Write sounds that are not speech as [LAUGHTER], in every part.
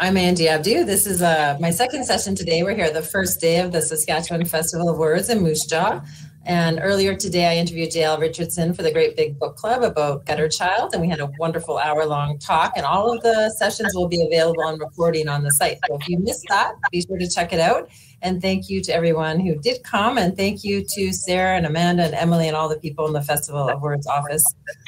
I'm Angie Abdou. This is uh, my second session today. We're here the first day of the Saskatchewan Festival of Words in Moose Jaw. And earlier today, I interviewed Jael Richardson for the Great Big Book Club about Gutter Child, and we had a wonderful hour long talk. And all of the sessions will be available on recording on the site. So if you missed that, be sure to check it out. And thank you to everyone who did come. And thank you to Sarah and Amanda and Emily and all the people in the Festival of Words office.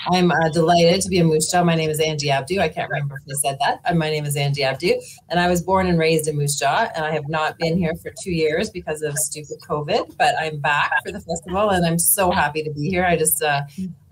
I'm uh, delighted to be a Moose. My name is Angie Abdou. I can't remember if I said that. My name is Angie Abdou. And I was born and raised in Moose Jaw. And I have not been here for two years because of stupid COVID. But I'm back for the festival and I'm so happy to be here. I just, uh,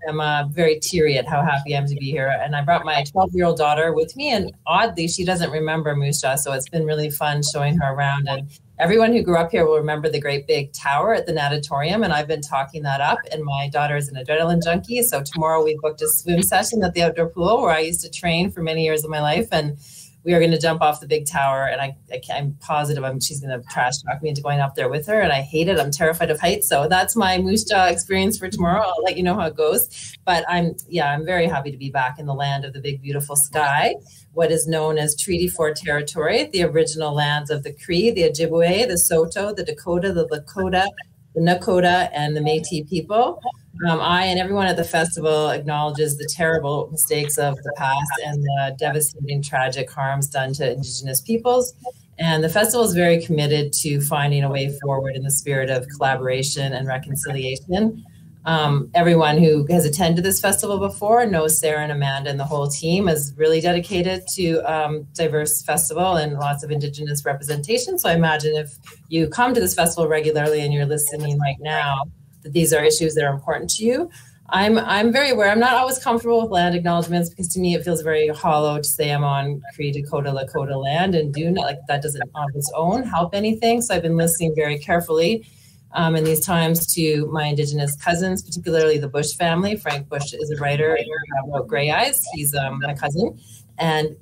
am uh, very teary at how happy I am to be here. And I brought my 12 year old daughter with me, and oddly, she doesn't remember Moose Jaw, so it's been really fun showing her around. And everyone who grew up here will remember the great big tower at the natatorium and i've been talking that up and my daughter is an adrenaline junkie so tomorrow we booked a swim session at the outdoor pool where i used to train for many years of my life and we are going to jump off the big tower and I, I am positive I'm, she's going to trash talk me into going up there with her and I hate it. I'm terrified of heights. So that's my Moose Jaw experience for tomorrow. I'll let you know how it goes. But I'm, yeah, I'm very happy to be back in the land of the big, beautiful sky, what is known as Treaty 4 territory, the original lands of the Cree, the Ojibwe, the Saulteaux, the Dakota, the Lakota, the Nakota, and the Métis people. Um, I and everyone at the festival acknowledges the terrible mistakes of the past and the devastating, tragic harms done to Indigenous peoples. And the festival is very committed to finding a way forward in the spirit of collaboration and reconciliation. Um, everyone who has attended this festival before knows Sarah and Amanda and the whole team is really dedicated to um, diverse festival and lots of Indigenous representation. So I imagine if you come to this festival regularly and you're listening right now, that these are issues that are important to you. I'm I'm very aware. I'm not always comfortable with land acknowledgements because to me it feels very hollow to say I'm on Cree Dakota Lakota land and do not like that doesn't on its own help anything. So I've been listening very carefully um, in these times to my Indigenous cousins, particularly the Bush family. Frank Bush is a writer about Gray Eyes. He's um, my cousin, and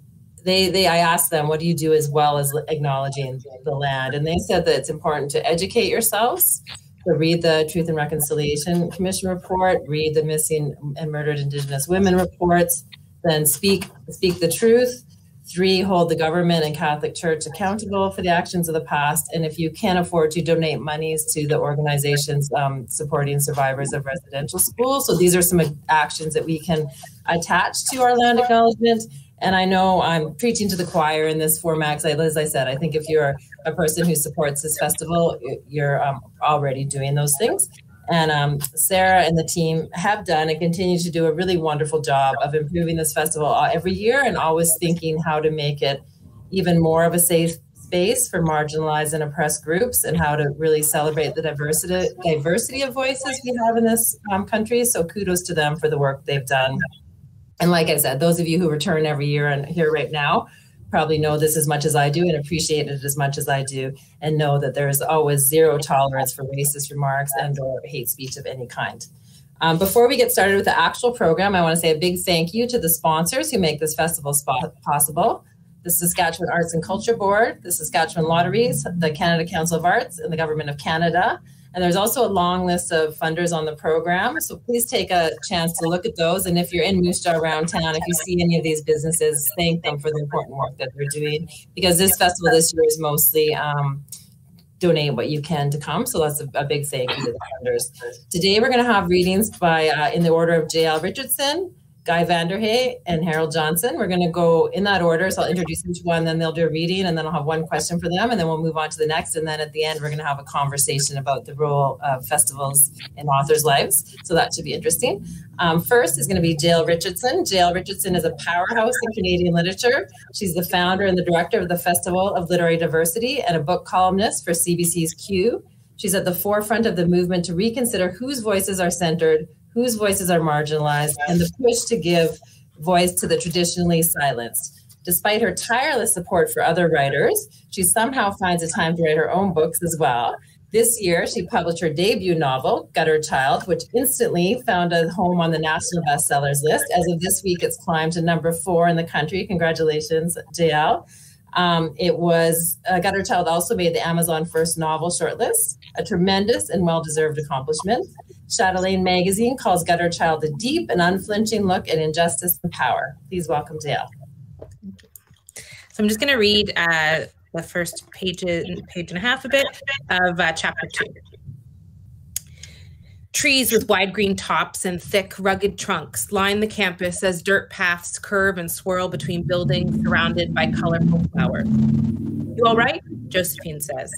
they they I asked them, what do you do as well as acknowledging the land? And they said that it's important to educate yourselves read the Truth and Reconciliation Commission report, read the Missing and Murdered Indigenous Women reports, then speak speak the truth. Three, hold the government and Catholic Church accountable for the actions of the past. And if you can't afford to donate monies to the organizations um, supporting survivors of residential schools. So these are some actions that we can attach to our land acknowledgement. And I know I'm preaching to the choir in this format as I said, I think if you're a person who supports this festival, you're um, already doing those things. And um, Sarah and the team have done and continue to do a really wonderful job of improving this festival uh, every year and always thinking how to make it even more of a safe space for marginalized and oppressed groups and how to really celebrate the diversity diversity of voices we have in this um, country. So kudos to them for the work they've done and like I said, those of you who return every year and here right now probably know this as much as I do and appreciate it as much as I do, and know that there is always zero tolerance for racist remarks and or hate speech of any kind. Um, before we get started with the actual program, I want to say a big thank you to the sponsors who make this festival possible. The Saskatchewan Arts and Culture Board, the Saskatchewan Lotteries, the Canada Council of Arts, and the Government of Canada. And there's also a long list of funders on the program. So please take a chance to look at those. And if you're in Moose Jaw around town, if you see any of these businesses, thank them for the important work that they're doing. Because this festival this year is mostly um, donate what you can to come. So that's a, a big thank you to the funders. Today we're going to have readings by uh, in the order of Jael Richardson, Guy Vanderhaeghe and Harold Johnson. We're going to go in that order. So I'll introduce each one, then they'll do a reading, and then I'll have one question for them, and then we'll move on to the next. And then at the end, we're going to have a conversation about the role of festivals in authors' lives. So that should be interesting. Um, first is going to be Jael Richardson. Jael Richardson is a powerhouse in Canadian literature. She's the founder and the director of the Festival of Literary Diversity and a book columnist for CBC's Q. She's at the forefront of the movement to reconsider whose voices are centered, whose voices are marginalized, and the push to give voice to the traditionally silenced. Despite her tireless support for other writers, she somehow finds the time to write her own books as well. This year, she published her debut novel, Gutter Child, which instantly found a home on the national bestsellers list. As of this week, it's climbed to number four in the country. Congratulations, Jael. Um, it was uh, Gutter Child also made the Amazon first novel shortlist, a tremendous and well deserved accomplishment. Chatelaine magazine calls Gutter Child a deep and unflinching look at injustice and power. Please welcome Jael. So I'm just going to read uh, the first page, page and a half a bit of uh, chapter two. Trees with wide green tops and thick, rugged trunks line the campus as dirt paths curve and swirl between buildings surrounded by colorful flowers. You all right? Josephine says.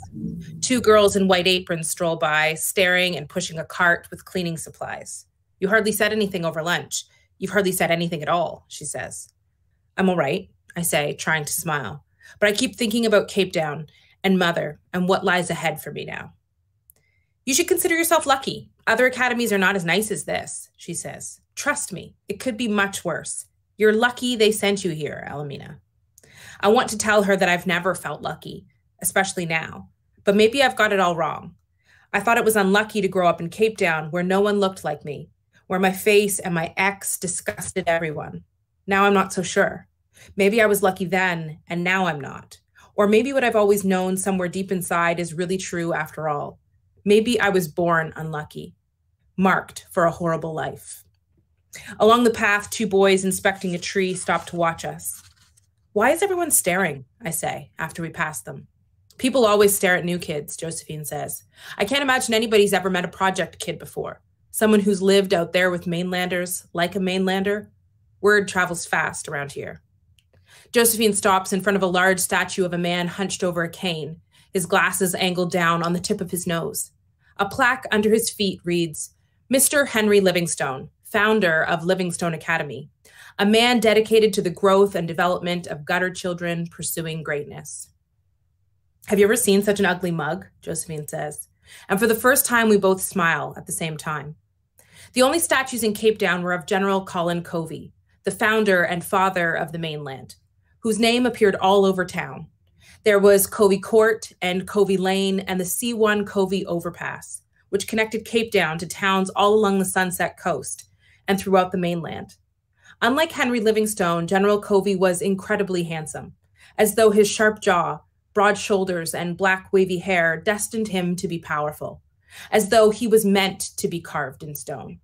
Two girls in white aprons stroll by, staring and pushing a cart with cleaning supplies. You hardly said anything over lunch. You've hardly said anything at all, she says. I'm all right, I say, trying to smile. But I keep thinking about Cape Town and Mother and what lies ahead for me now. You should consider yourself lucky. Other academies are not as nice as this, she says. Trust me, it could be much worse. You're lucky they sent you here, Elimina. I want to tell her that I've never felt lucky, especially now. But maybe I've got it all wrong. I thought it was unlucky to grow up in Cape Town where no one looked like me, where my face and my ex disgusted everyone. Now I'm not so sure. Maybe I was lucky then, and now I'm not. Or maybe what I've always known somewhere deep inside is really true after all. Maybe I was born unlucky, marked for a horrible life. Along the path, two boys inspecting a tree stop to watch us. Why is everyone staring? I say after we pass them. People always stare at new kids, Josephine says. I can't imagine anybody's ever met a project kid before. Someone who's lived out there with mainlanders, like a mainlander. Word travels fast around here. Josephine stops in front of a large statue of a man hunched over a cane, his glasses angled down on the tip of his nose. A plaque under his feet reads Mr. Henry Livingstone, founder of Livingstone Academy, a man dedicated to the growth and development of gutter children pursuing greatness. Have you ever seen such an ugly mug? Josephine says. And for the first time, we both smile at the same time. The only statues in Cape Town were of General Colin Covey, the founder and father of the mainland, whose name appeared all over town, there was Covey Court and Covey Lane and the C1 Covey Overpass, which connected Cape Town to towns all along the Sunset Coast and throughout the mainland. Unlike Henry Livingstone, General Covey was incredibly handsome, as though his sharp jaw, broad shoulders, and black wavy hair destined him to be powerful, as though he was meant to be carved in stone.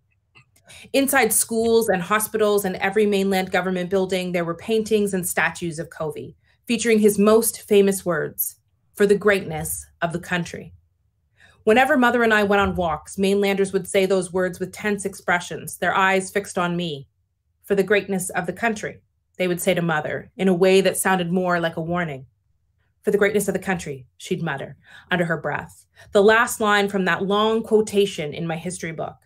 Inside schools and hospitals and every mainland government building, there were paintings and statues of Covey, featuring his most famous words for the greatness of the country. Whenever Mother and I went on walks, mainlanders would say those words with tense expressions, their eyes fixed on me. For the greatness of the country, they would say to Mother in a way that sounded more like a warning. For the greatness of the country, she'd mutter under her breath. The last line from that long quotation in my history book.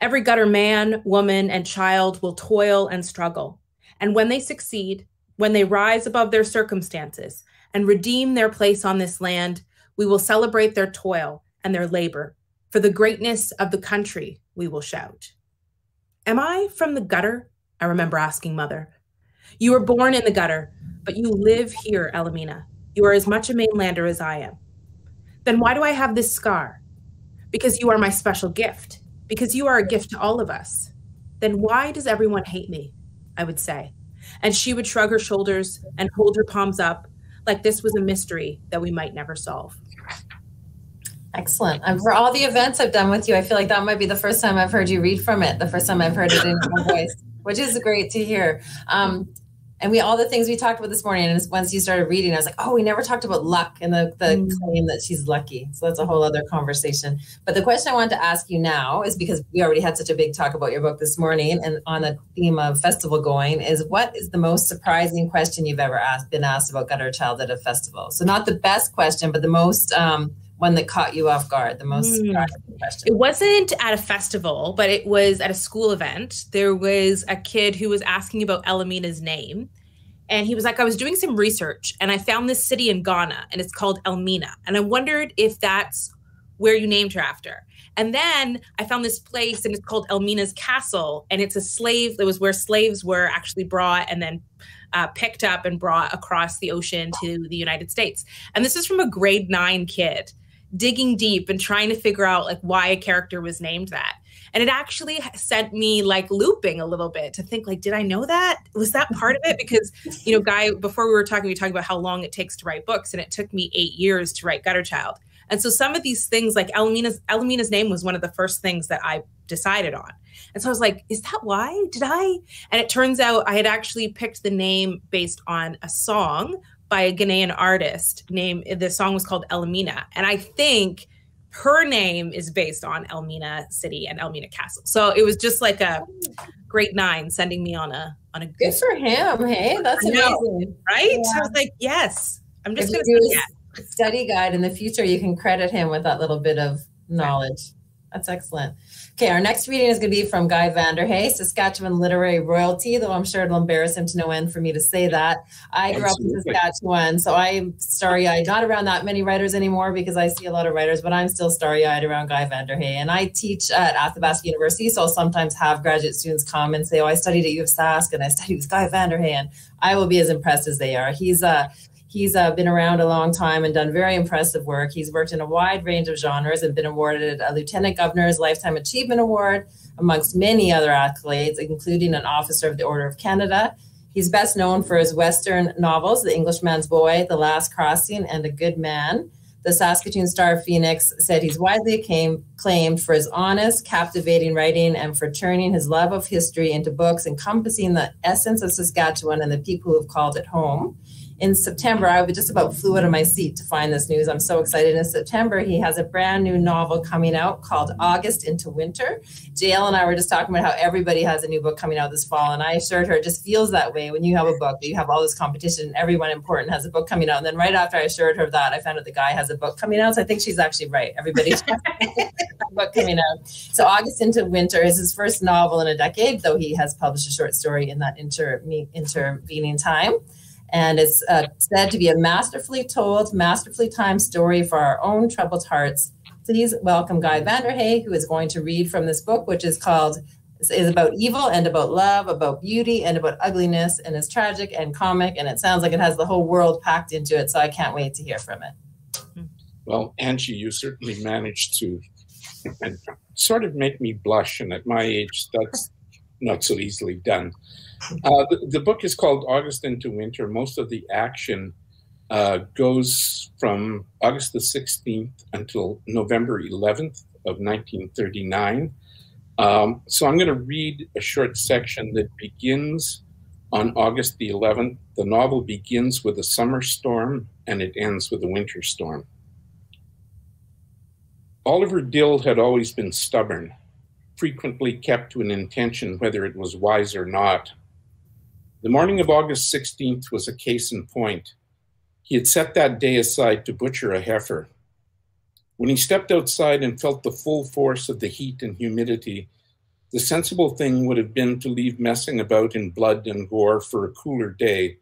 Every gutter man, woman, and child will toil and struggle. And when they succeed, when they rise above their circumstances and redeem their place on this land, we will celebrate their toil and their labor. For the greatness of the country, we will shout. Am I from the gutter? I remember asking mother. You were born in the gutter, but you live here, Elimina. You are as much a mainlander as I am. Then why do I have this scar? Because you are my special gift, because you are a gift to all of us. Then why does everyone hate me? I would say. And she would shrug her shoulders and hold her palms up like this was a mystery that we might never solve. Excellent. And for all the events I've done with you, I feel like that might be the first time I've heard you read from it, the first time I've heard it in your [LAUGHS] voice, which is great to hear. Um, and we all the things we talked about this morning and once you started reading i was like oh we never talked about luck and the, the mm. claim that she's lucky so that's a whole other conversation but the question i wanted to ask you now is because we already had such a big talk about your book this morning and on the theme of festival going is what is the most surprising question you've ever asked been asked about gutter child at a festival so not the best question but the most um, one that caught you off guard the most mm. question. It wasn't at a festival but it was at a school event. There was a kid who was asking about Elimina's name and he was like i was doing some research and i found this city in ghana and it's called elmina and i wondered if that's where you named her after. And then i found this place and it's called elmina's castle and it's a slave that was where slaves were actually brought and then uh, picked up and brought across the ocean to the united states. And this is from a grade nine kid digging deep and trying to figure out like why a character was named that. And it actually sent me like looping a little bit to think like did i know that? Was that part of it? Because you know guy before we were talking we were talking about how long it takes to write books and it took me eight years to write gutter child. And so some of these things like Elimina's Elimina's name was one of the first things that i decided on. And so I was like, is that why? Did I? And it turns out I had actually picked the name based on a song by a Ghanaian artist named the song was called Elmina. And I think her name is based on Elmina City and Elmina Castle. So it was just like a great nine sending me on a on a good for him. Hey, that's amazing. Right? Yeah. I was like, yes. I'm just gonna do a study guide in the future, you can credit him with that little bit of knowledge. That's excellent. Okay, our next reading is going to be from Guy Vanderhaeghe, Saskatchewan literary royalty, though I'm sure it'll embarrass him to no end for me to say that. I grew Absolutely. up in Saskatchewan, so I'm starry eyed, not around that many writers anymore because I see a lot of writers, but I'm still starry eyed around Guy Vanderhaeghe. And I teach at Athabasca University, so I'll sometimes have graduate students come and say, Oh, I studied at U of Sask and I studied with Guy Vanderhaeghe, and I will be as impressed as they are. He's a uh, He's uh, been around a long time and done very impressive work. He's worked in a wide range of genres and been awarded a Lieutenant Governor's Lifetime Achievement Award, amongst many other accolades, including an Officer of the Order of Canada. He's best known for his Western novels, The Englishman's Boy, The Last Crossing, and A Good Man. The Saskatoon Star Phoenix said he's widely acclaimed for his honest, captivating writing and for turning his love of history into books encompassing the essence of Saskatchewan and the people who have called it home in September, I just about flew out of my seat to find this news. I'm so excited. In September, he has a brand new novel coming out called August into Winter. Jael and I were just talking about how everybody has a new book coming out this fall. And I assured her it just feels that way when you have a book, you have all this competition, everyone important has a book coming out. And then right after I assured her that, I found out the guy has a book coming out. So I think she's actually right. Everybody's [LAUGHS] a book coming out. So August into Winter is his first novel in a decade, though he has published a short story in that inter- intervening time and it's uh, said to be a masterfully told, masterfully timed story for our own troubled hearts. Please welcome Guy Vanderhaeghe, who is going to read from this book, which is called is about evil and about love, about beauty and about ugliness, and is tragic and comic, and it sounds like it has the whole world packed into it. So I can't wait to hear from it. Well, Angie, you certainly managed to sort of make me blush, and at my age, that's not so easily done. Uh, the, the, book is called August into Winter. Most of the action uh, goes from August the 16th until November 11th of 1939. Um, so I'm going to read a short section that begins on August the 11th. The novel begins with a summer storm and it ends with a winter storm. Oliver Dill had always been stubborn, frequently kept to an intention whether it was wise or not. The morning of August 16th was a case in point. He had set that day aside to butcher a heifer. When he stepped outside and felt the full force of the heat and humidity, the sensible thing would have been to leave messing about in blood and gore for a cooler day,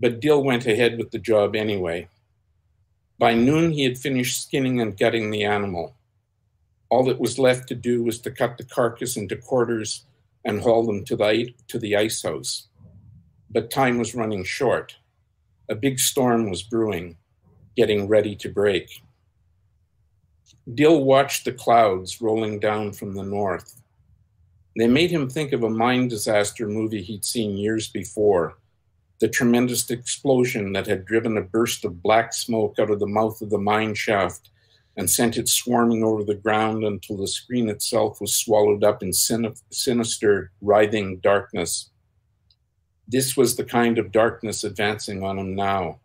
but Dill went ahead with the job anyway. By noon, he had finished skinning and gutting the animal. All that was left to do was to cut the carcass into quarters and haul them to the, to the ice house but time was running short. A big storm was brewing, getting ready to break. Dill watched the clouds rolling down from the north. They made him think of a mine disaster movie he'd seen years before the tremendous explosion that had driven a burst of black smoke out of the mouth of the mine shaft and sent it swarming over the ground until the screen itself was swallowed up in sinister, writhing darkness. This was the kind of darkness advancing on him now.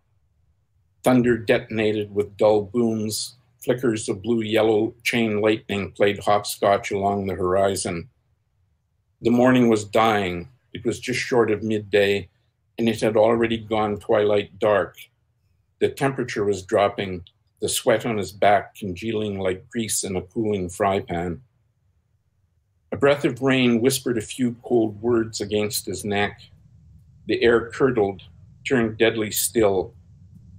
Thunder detonated with dull booms. Flickers of blue yellow chain lightning played hopscotch along the horizon. The morning was dying. It was just short of midday, and it had already gone twilight dark. The temperature was dropping, the sweat on his back congealing like grease in a cooling fry pan. A breath of rain whispered a few cold words against his neck. The air curdled, turned deadly still.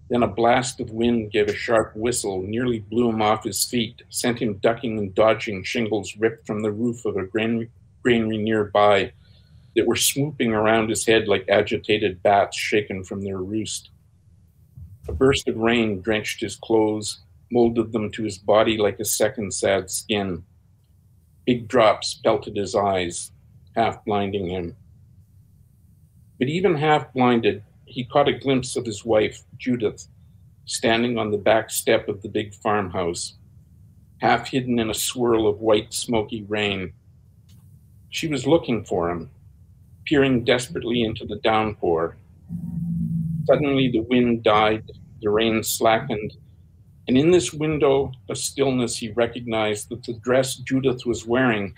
Then a blast of wind gave a sharp whistle, nearly blew him off his feet, sent him ducking and dodging shingles ripped from the roof of a gran- granary nearby that were swooping around his head like agitated bats shaken from their roost. A burst of rain drenched his clothes, molded them to his body like a second sad skin. Big drops pelted his eyes, half blinding him. But even half blinded, he caught a glimpse of his wife, Judith, standing on the back step of the big farmhouse, half hidden in a swirl of white, smoky rain. She was looking for him, peering desperately into the downpour. Suddenly, the wind died, the rain slackened, and in this window of stillness, he recognized that the dress Judith was wearing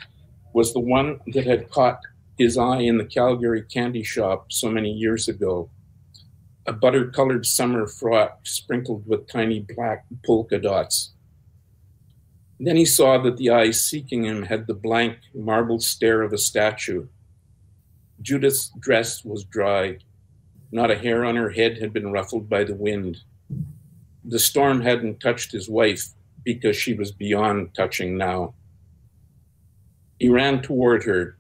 was the one that had caught his eye in the Calgary candy shop so many years ago. A butter colored summer frock sprinkled with tiny black polka dots. Then he saw that the eyes seeking him had the blank, marble stare of a statue. Judith's dress was dry. Not a hair on her head had been ruffled by the wind. The storm hadn't touched his wife because she was beyond touching now. He ran toward her,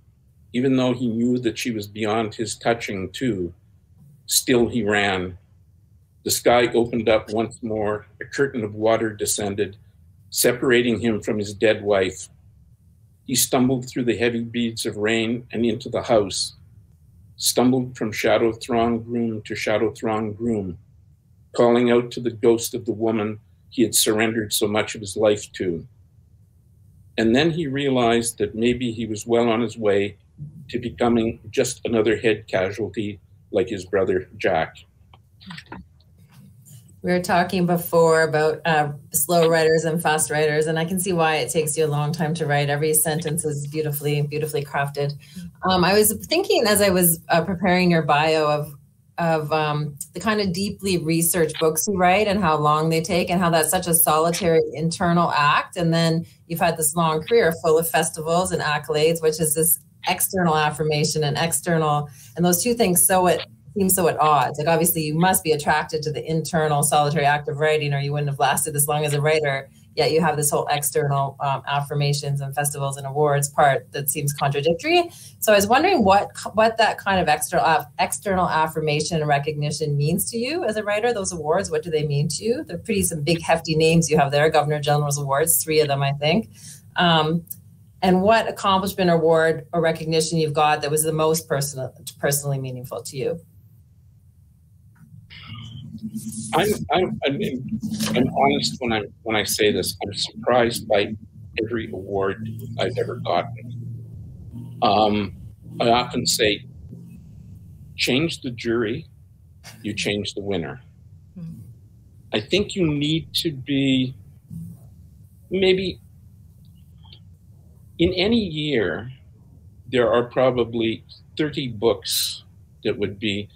even though he knew that she was beyond his touching too. Still he ran. The sky opened up once more, a curtain of water descended, separating him from his dead wife. He stumbled through the heavy beads of rain and into the house, stumbled from shadow thronged room to shadow thronged room, calling out to the ghost of the woman he had surrendered so much of his life to. And then he realized that maybe he was well on his way to becoming just another head casualty like his brother Jack. We were talking before about uh, slow writers and fast writers, and I can see why it takes you a long time to write. Every sentence is beautifully, beautifully crafted. Um, I was thinking as I was uh, preparing your bio of of um, the kind of deeply researched books you write and how long they take, and how that's such a solitary internal act. And then you've had this long career full of festivals and accolades, which is this external affirmation and external, and those two things so it seem so at odds. Like obviously you must be attracted to the internal solitary act of writing or you wouldn't have lasted as long as a writer. Yet you have this whole external um, affirmations and festivals and awards part that seems contradictory. So I was wondering what what that kind of external external affirmation and recognition means to you as a writer. Those awards, what do they mean to you? They're pretty some big hefty names you have there. Governor General's awards, three of them, I think. Um, and what accomplishment, award, or recognition you've got that was the most personal, personally meaningful to you? I'm, I'm, I'm honest when I when I say this. I'm surprised by every award I've ever gotten. Um, I often say, change the jury, you change the winner. I think you need to be maybe in any year, there are probably 30 books that would be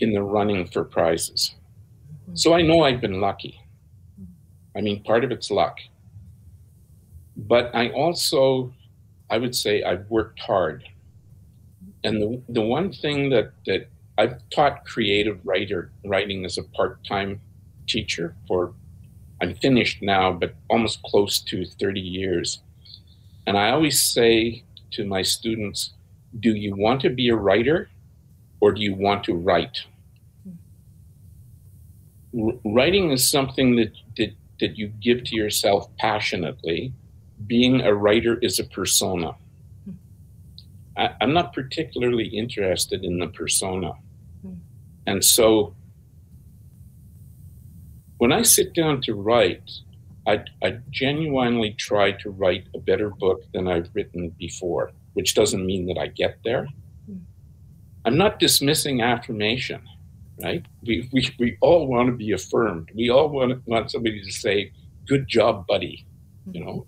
in the running for prizes. Mm. So I know I've been lucky. I mean, part of it's luck. But I also, I would say, I've worked hard. And the, the one thing that, that I've taught creative writer writing as a part-time teacher for, I'm finished now, but almost close to 30 years. And I always say to my students, do you want to be a writer or do you want to write? Writing is something that, that that you give to yourself passionately. Being a writer is a persona. I, am not particularly interested in the persona. Hmm. And so when I sit down to write, I, I genuinely try to write a better book than I've written before, which doesn't mean that I get there. Hmm. I'm not dismissing affirmation right? We, we, we all want to be affirmed. We all want, want somebody to say, good job, buddy, you know?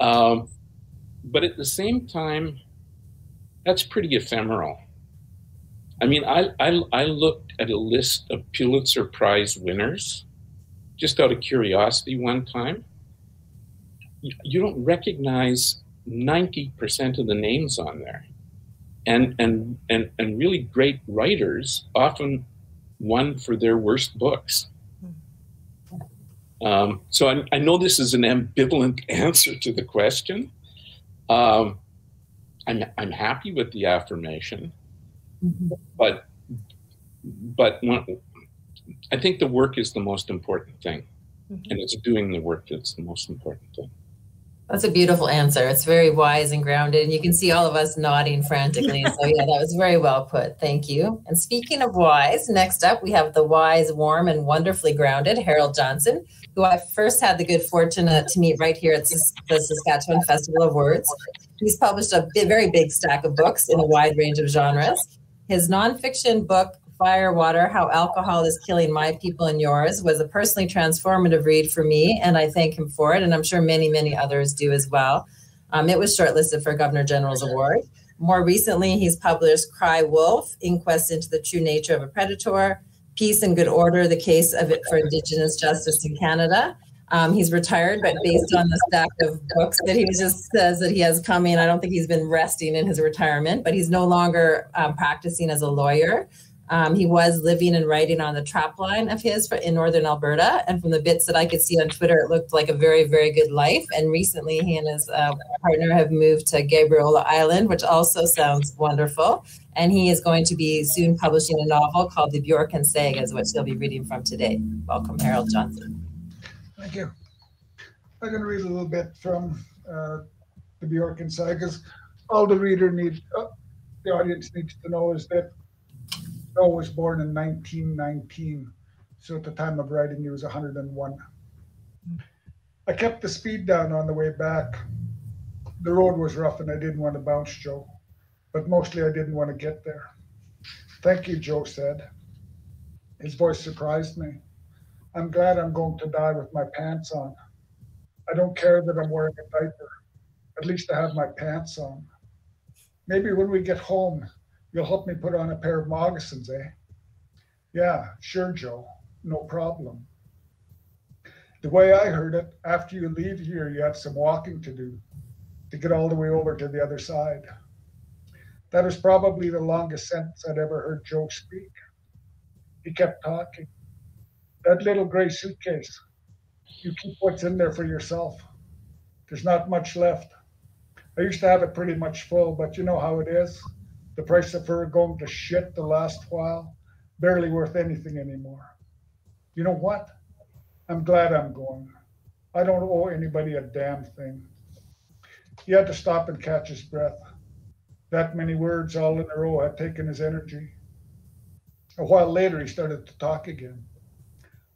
Um, but at the same time, that's pretty ephemeral. I mean, I, I, I looked at a list of Pulitzer Prize winners just out of curiosity one time. You, you don't recognize 90% of the names on there. And, and, and, and really great writers often won for their worst books. Um, so I, I, know this is an ambivalent [LAUGHS] answer to the question. Um, I'm, I'm happy with the affirmation, mm-hmm. but but when, I think the work is the most important thing, mm-hmm. and it's doing the work that's the most important thing. That's a beautiful answer. It's very wise and grounded. And you can see all of us nodding frantically. [LAUGHS] so, yeah, that was very well put. Thank you. And speaking of wise, next up, we have the wise, warm, and wonderfully grounded Harold Johnson, who I first had the good fortune uh, to meet right here at the Saskatchewan Festival of Words. He's published a very big stack of books in a wide range of genres. His nonfiction book, Firewater How Alcohol is Killing My People and Yours, was a personally transformative read for me, and I thank him for it. And I'm sure many, many others do as well. Um, it was shortlisted for Governor General's Award. More recently, he's published Cry Wolf Inquest into the True Nature of a Predator, Peace and Good Order The Case of It for Indigenous Justice in Canada, um, he's retired, but based on the stack of books that he just says that he has coming, I don't think he's been resting in his retirement, but he's no longer um, practicing as a lawyer. Um, he was living and writing on the trap line of his for, in northern Alberta. And from the bits that I could see on Twitter, it looked like a very, very good life. And recently, he and his uh, partner have moved to Gabriola Island, which also sounds wonderful. And he is going to be soon publishing a novel called The Björkan Sagas, which he'll be reading from today. Welcome, Harold Johnson. Thank you. I'm going to read a little bit from uh, the Bjork Björkan sagas. All the reader needs, uh, the audience needs to know is that Noah was born in 1919. So at the time of writing, he was 101. I kept the speed down on the way back. The road was rough and I didn't want to bounce Joe, but mostly I didn't want to get there. Thank you, Joe said. His voice surprised me. I'm glad I'm going to die with my pants on. I don't care that I'm wearing a diaper. At least I have my pants on. Maybe when we get home, you'll help me put on a pair of moccasins, eh? Yeah, sure, Joe. No problem. The way I heard it, after you leave here, you have some walking to do to get all the way over to the other side. That was probably the longest sentence I'd ever heard Joe speak. He kept talking. That little gray suitcase, you keep what's in there for yourself. There's not much left. I used to have it pretty much full, but you know how it is. The price of her going to shit the last while, barely worth anything anymore. You know what? I'm glad I'm going. I don't owe anybody a damn thing. He had to stop and catch his breath. That many words all in a row had taken his energy. A while later, he started to talk again.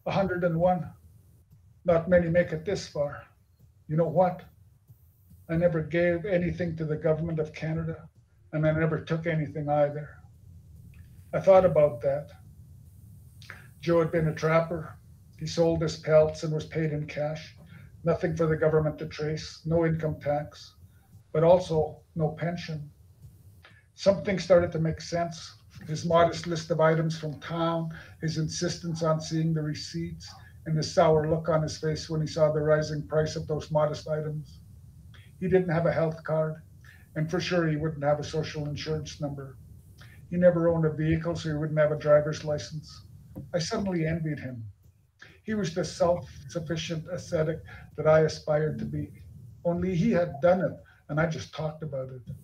101. Not many make it this far. You know what? I never gave anything to the government of Canada, and I never took anything either. I thought about that. Joe had been a trapper. He sold his pelts and was paid in cash. Nothing for the government to trace, no income tax, but also no pension. Something started to make sense his modest list of items from town, his insistence on seeing the receipts, and the sour look on his face when he saw the rising price of those modest items. He didn't have a health card, and for sure he wouldn't have a social insurance number. He never owned a vehicle, so he wouldn't have a driver's license. I suddenly envied him. He was the self sufficient ascetic that I aspired to be. Only he had done it, and I just talked about it. Do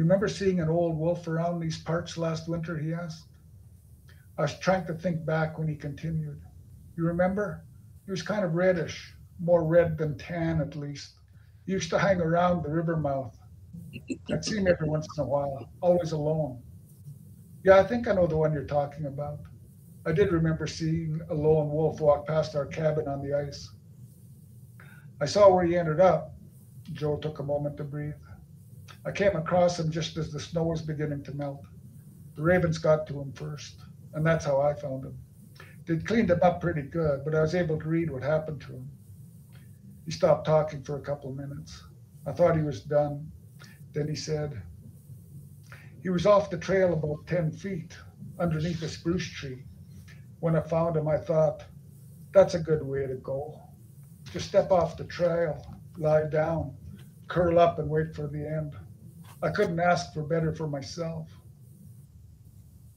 you remember seeing an old wolf around these parts last winter? He asked. I was trying to think back when he continued. You remember? He was kind of reddish, more red than tan at least. Used to hang around the river mouth. I'd see him every once in a while, always alone. Yeah, I think I know the one you're talking about. I did remember seeing a lone wolf walk past our cabin on the ice. I saw where he ended up. Joe took a moment to breathe. I came across him just as the snow was beginning to melt. The ravens got to him first, and that's how I found him. They'd cleaned him up pretty good, but I was able to read what happened to him. He stopped talking for a couple of minutes. I thought he was done. Then he said, He was off the trail about 10 feet underneath a spruce tree. When I found him, I thought, That's a good way to go. Just step off the trail, lie down, curl up, and wait for the end. I couldn't ask for better for myself.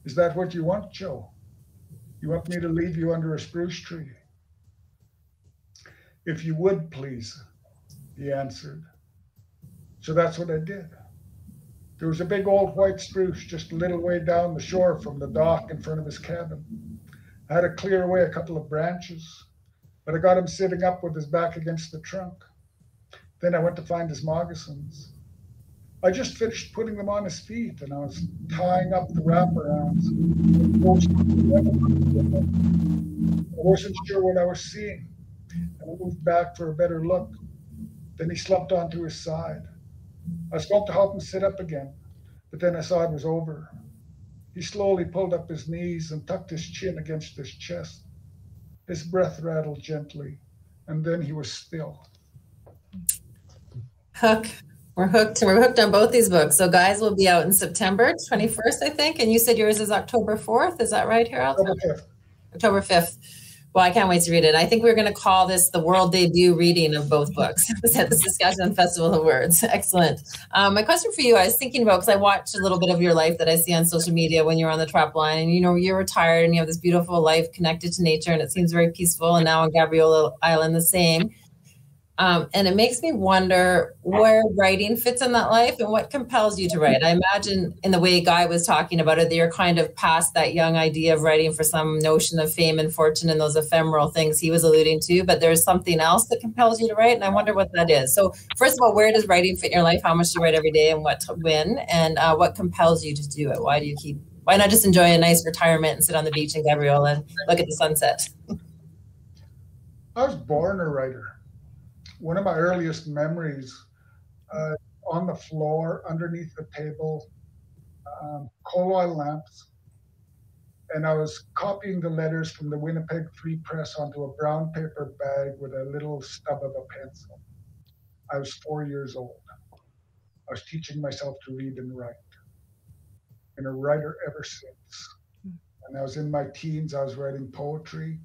Is that what you want, Joe? You want me to leave you under a spruce tree? If you would, please, he answered. So that's what I did. There was a big old white spruce just a little way down the shore from the dock in front of his cabin. I had to clear away a couple of branches, but I got him sitting up with his back against the trunk. Then I went to find his moccasins. I just finished putting them on his feet and I was tying up the wraparounds. I wasn't sure what I was seeing. I moved back for a better look. Then he slumped onto his side. I was going to help him sit up again, but then I saw it was over. He slowly pulled up his knees and tucked his chin against his chest. His breath rattled gently, and then he was still. Hook. We're hooked. We're hooked on both these books. So, guys will be out in September 21st, I think. And you said yours is October 4th. Is that right, Harold? October 5th. October 5th. Well, I can't wait to read it. I think we're going to call this the world debut reading of both books at the Saskatchewan Festival of Words. Excellent. Um, my question for you, I was thinking about because I watched a little bit of your life that I see on social media when you're on the trap line, and you know you're retired and you have this beautiful life connected to nature, and it seems very peaceful. And now on Gabriola Island, the same. Um, and it makes me wonder where writing fits in that life and what compels you to write. I imagine, in the way Guy was talking about it, that you're kind of past that young idea of writing for some notion of fame and fortune and those ephemeral things he was alluding to. But there's something else that compels you to write, and I wonder what that is. So, first of all, where does writing fit in your life? How much do you write every day, and what to when? And uh, what compels you to do it? Why do you keep? Why not just enjoy a nice retirement and sit on the beach in Gabriola and look at the sunset? I was born a writer one of my earliest memories uh, on the floor underneath the table, um, coal oil lamps, and I was copying the letters from the Winnipeg Free Press onto a brown paper bag with a little stub of a pencil. I was four years old. I was teaching myself to read and write. Been a writer ever since. And I was in my teens, I was writing poetry.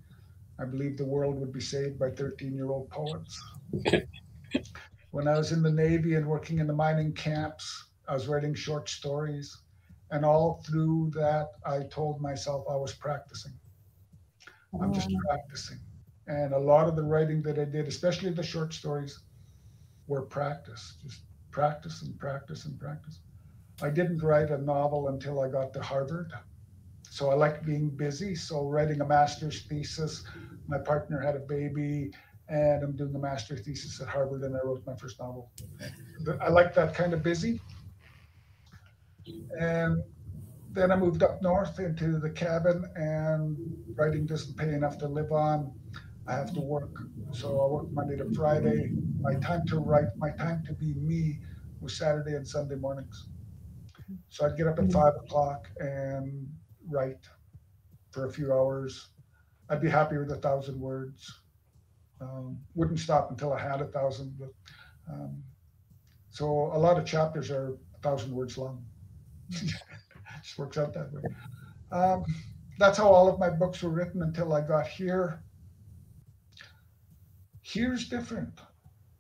I believed the world would be saved by 13 year old poets [LAUGHS] when I was in the Navy and working in the mining camps, I was writing short stories. And all through that, I told myself I was practicing. I'm just practicing. And a lot of the writing that I did, especially the short stories, were practice, just practice and practice and practice. I didn't write a novel until I got to Harvard. So I like being busy. So writing a master's thesis, my partner had a baby, and I'm doing a master thesis at Harvard, and I wrote my first novel. I like that kind of busy. And then I moved up north into the cabin, and writing doesn't pay enough to live on. I have to work. So I work Monday to Friday. My time to write, my time to be me was Saturday and Sunday mornings. So I'd get up at five o'clock and write for a few hours. I'd be happy with a thousand words. Um, wouldn't stop until I had a thousand. But, um, so a lot of chapters are a thousand words long. [LAUGHS] Just works out that way. Um, that's how all of my books were written until I got here. Here's different.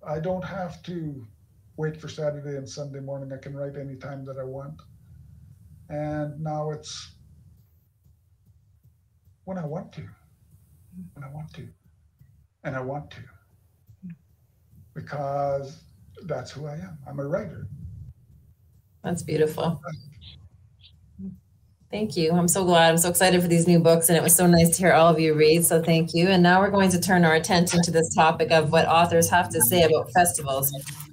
I don't have to wait for Saturday and Sunday morning. I can write anytime that I want. And now it's when I want to. When I want to and I want to because that's who I am. I'm a writer. That's beautiful. Thank you. I'm so glad. I'm so excited for these new books, and it was so nice to hear all of you read. So thank you. And now we're going to turn our attention to this topic of what authors have to say about festivals.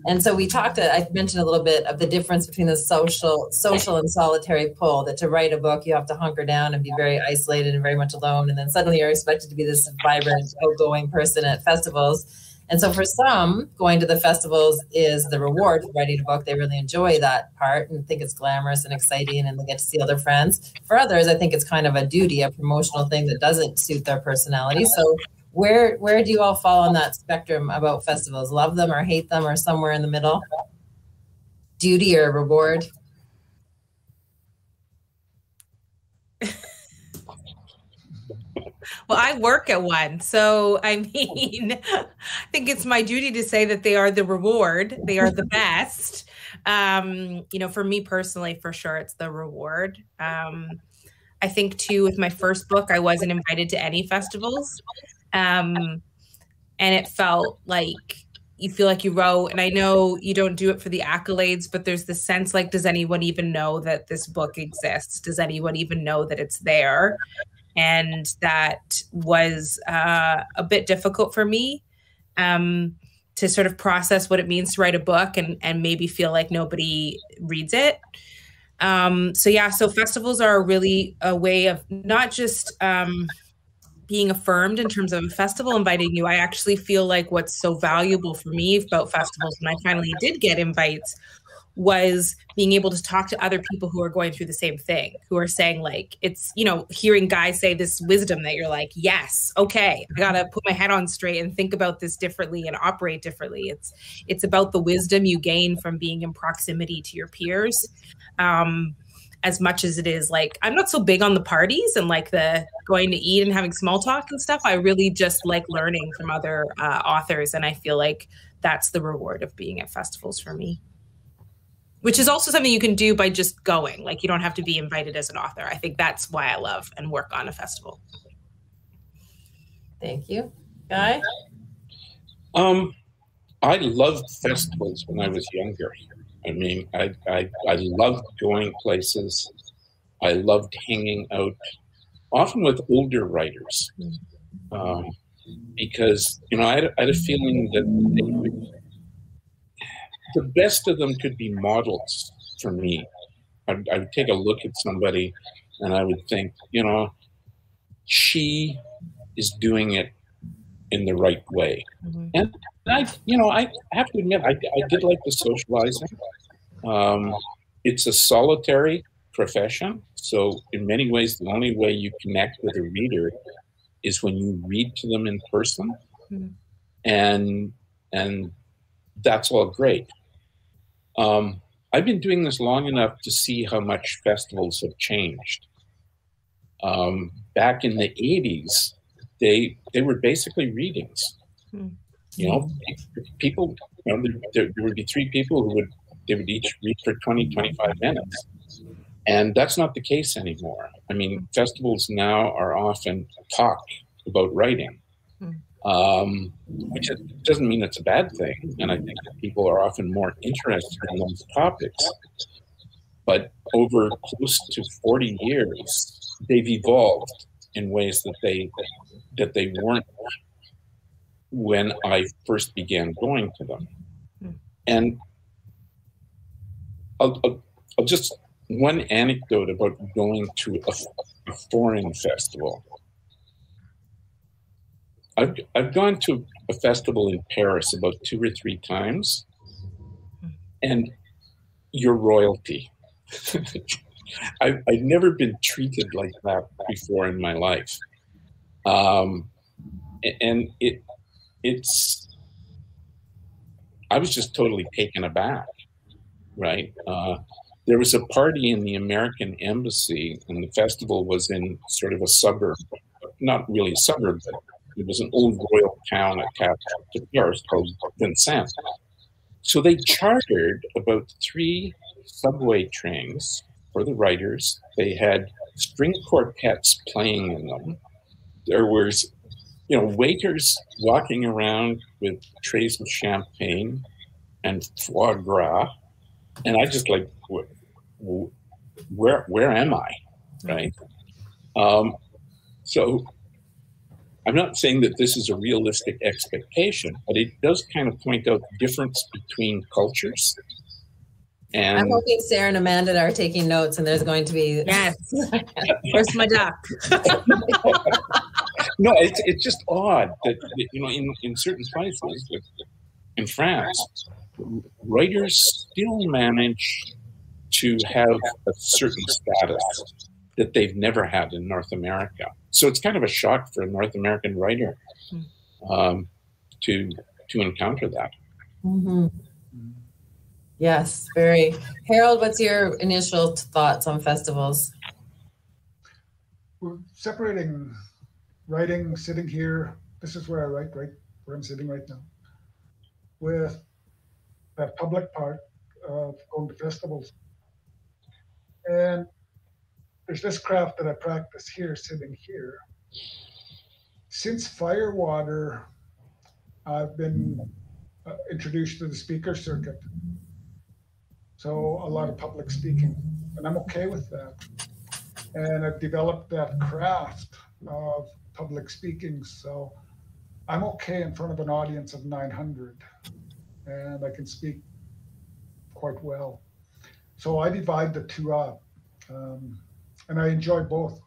And so we talked. Uh, I mentioned a little bit of the difference between the social, social and solitary pull. That to write a book, you have to hunker down and be very isolated and very much alone, and then suddenly you're expected to be this vibrant, outgoing person at festivals and so for some, going to the festivals is the reward for writing a book. They really enjoy that part and think it's glamorous and exciting and they get to see other friends. For others, I think it's kind of a duty, a promotional thing that doesn't suit their personality. So where where do you all fall on that spectrum about festivals? Love them or hate them or somewhere in the middle? Duty or reward? Well, I work at one. So, I mean, [LAUGHS] I think it's my duty to say that they are the reward, they are the best. Um, you know, for me personally, for sure, it's the reward. Um, I think too, with my first book, I wasn't invited to any festivals. Um, and it felt like you feel like you wrote and i know you don't do it for the accolades but there's the sense like does anyone even know that this book exists does anyone even know that it's there and that was uh, a bit difficult for me um, to sort of process what it means to write a book and and maybe feel like nobody reads it. Um, so yeah, so festivals are really a way of not just um, being affirmed in terms of a festival inviting you. I actually feel like what's so valuable for me about festivals when I finally did get invites was being able to talk to other people who are going through the same thing, who are saying, like, it's, you know, hearing guys say this wisdom that you're like, yes, okay, I gotta put my head on straight and think about this differently and operate differently. It's it's about the wisdom you gain from being in proximity to your peers. Um, as much as it is like I'm not so big on the parties and like the going to eat and having small talk and stuff. I really just like learning from other uh, authors, and I feel like that's the reward of being at festivals for me which is also something you can do by just going. Like you don't have to be invited as an author. I think that's why I love and work on a festival. Thank you. Guy? Um, I loved festivals when I was younger. I mean, I, I, I loved going places. I loved hanging out, often with older writers, um, because, you know, I had, I had a feeling that they would the best of them could be models for me. I, I would take a look at somebody and I would think, you know, she is doing it in the right way. Mm-hmm. And I, you know, I have to admit, I, I did like the socializing. Um, it's a solitary profession. So, in many ways, the only way you connect with a reader is when you read to them in person. Mm-hmm. And, and that's all great. Um, I've been doing this long enough to see how much festivals have changed. Um, back in the 80s, they they were basically readings. Hmm. You know, people, you know, there, there, would be three people who would they would each read for 20, 25 minutes. And that's not the case anymore. I mean, festivals now are often talk about writing. Hmm um, which doesn't mean it's a bad thing. And I think that people are often more interested in those topics. But over close to 40 years, they've evolved in ways that they that they weren't when I first began going to them. And I'll, I'll, I'll just one anecdote about going to a, a foreign festival. I've, I've gone to a festival in Paris about two or three times, and you're royalty. [LAUGHS] I've, I've never been treated like that before in my life. Um, and it it's I was just totally taken aback, right? Uh, there was a party in the American embassy, and the festival was in sort of a suburb, not really a suburb, but it was an old royal town attached to Paris called Vincennes. So they chartered about three subway trains for the writers. They had string quartets playing in them. There was, you know, waiters walking around with trays of champagne and foie gras, and I just like, where where am I, right? Um, so I'm not saying that this is a realistic expectation, but it does kind of point out the difference between cultures. And I'm hoping Sarah and Amanda are taking notes, and there's going to be yes. [LAUGHS] Where's my duck? [LAUGHS] no, it's it's just odd that you know in in certain places, in France, writers still manage to have a certain status that they've never had in North America. So it's kind of a shock for a North American writer um, to to encounter that. Mm-hmm. Yes, very. Harold, what's your initial thoughts on festivals? We're separating writing, sitting here. This is where I write, right where I'm sitting right now, with that public part of going to festivals. And there's this craft that I practice here, sitting here. Since Firewater, I've been uh, introduced to the speaker circuit. So a lot of public speaking, and I'm okay with that. And I've developed that craft of public speaking. So I'm okay in front of an audience of 900 and I can speak quite well. So I divide the two up. Um, and I enjoy both.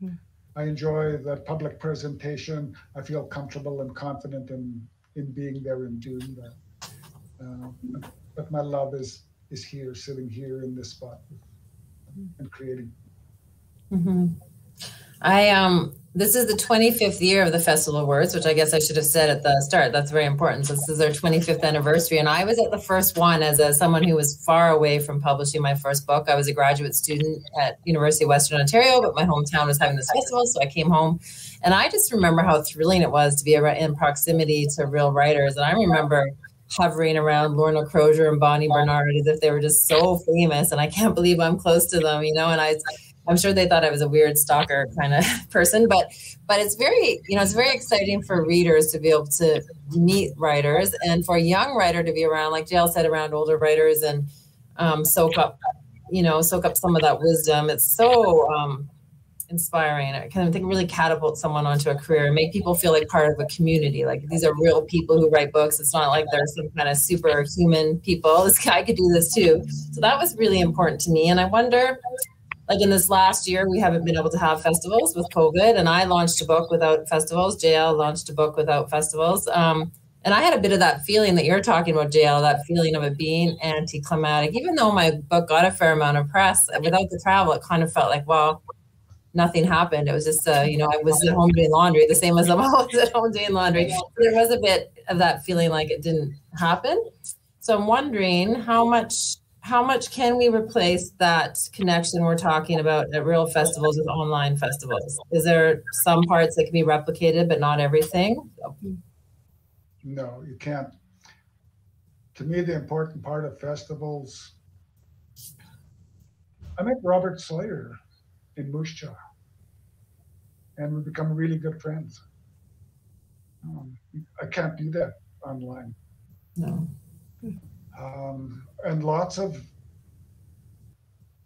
Hmm. I enjoy the public presentation. I feel comfortable and confident in in being there and doing that. Uh, but my love is is here, sitting here in this spot and creating. Mm-hmm. I um this is the 25th year of the Festival of Words, which I guess I should have said at the start. That's very important. So this is our 25th anniversary, and I was at the first one as a, someone who was far away from publishing my first book. I was a graduate student at University of Western Ontario, but my hometown was having this festival, so I came home, and I just remember how thrilling it was to be in proximity to real writers. And I remember hovering around Lorna Crozier and Bonnie Burnard as if they were just so famous, and I can't believe I'm close to them, you know. And I I'm sure they thought I was a weird stalker kind of [LAUGHS] person, but but it's very you know it's very exciting for readers to be able to meet writers and for a young writer to be around, like Jael said, around older writers and um, soak up you know soak up some of that wisdom. It's so um, inspiring. It kind of think really catapult someone onto a career and make people feel like part of a community. Like these are real people who write books. It's not like they're some kind of superhuman people. [LAUGHS] This guy could do this too. So that was really important to me. And I wonder like in this last year, we haven't been able to have festivals with COVID, and I launched a book without festivals. Jael launched a book without festivals. Um, and I had a bit of that feeling that you're talking about, Jael, that feeling of it being anticlimactic. Even though my book got a fair amount of press, without the travel, it kind of felt like, well, nothing happened. It was just, uh, you know, I was at home doing laundry, the same as I'm always [LAUGHS] at home doing laundry. There was a bit of that feeling like it didn't happen. So I'm wondering how much how much can we replace that connection we're talking about at real festivals with online festivals? Is there some parts that can be replicated, but not everything? No, you can't. To me, the important part of festivals, I met Robert Sawyer in Moose Jaw, and we become really good friends. Um, I can't do that online. No. Um, and lots of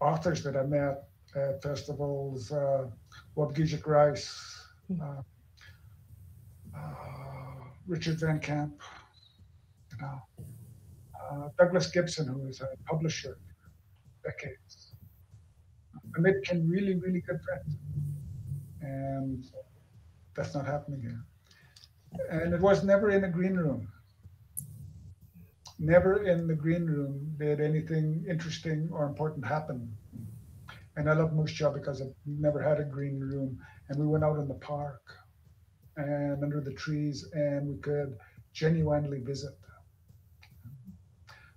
authors that I met at festivals, uh, Waubgeshig Rice, hmm. uh, uh, Richard Van Camp, you know, uh, Douglas Gibson, who is a publisher decades. I met can really, really good friends. And that's not happening here. And it was never in a green room never in the green room did anything interesting or important happen. And I love Moose Jaw because we never had a green room. And we went out in the park and under the trees and we could genuinely visit.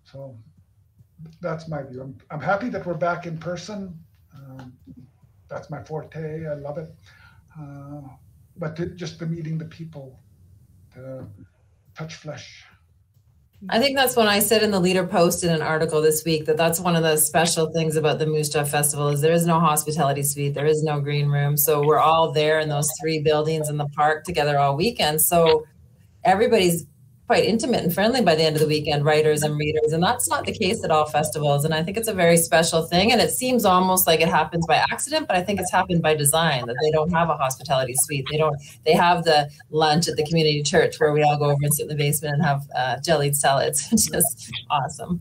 So that's my view. I'm, I'm happy that we're back in person. Um, that's my forte. I love it. Uh, but to, just the meeting the people, to touch flesh. I think that's when I said in the Leader-Post in an article this week that that's one of the special things about the Moose Festival is there is no hospitality suite, there is no green room, so we're all there in those three buildings in the park together all weekend. So everybody's quite intimate and friendly by the end of the weekend, writers and readers. And that's not the case at all festivals. And I think it's a very special thing. And it seems almost like it happens by accident, but I think it's happened by design that they don't have a hospitality suite. They don't, they have the lunch at the community church where we all go over and sit in the basement and have uh, jellied salads. [LAUGHS] Just awesome.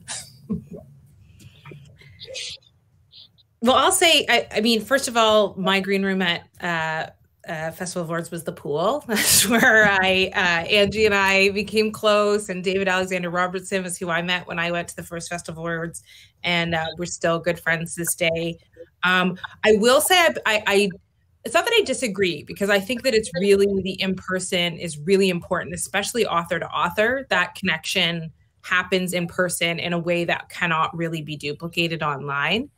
Well, I'll say, I, I, mean, first of all, my green room at uh, uh, Festival of Words was the pool. [LAUGHS] That's where I, uh, Angie and I became close, and David Alexander Robertson was who I met when I went to the first Festival of Words, and uh, we're still good friends this day. Um, I will say, I, I, I, it's not that I disagree because I think that it's really the in person is really important, especially author to author. That connection happens in person in a way that cannot really be duplicated online.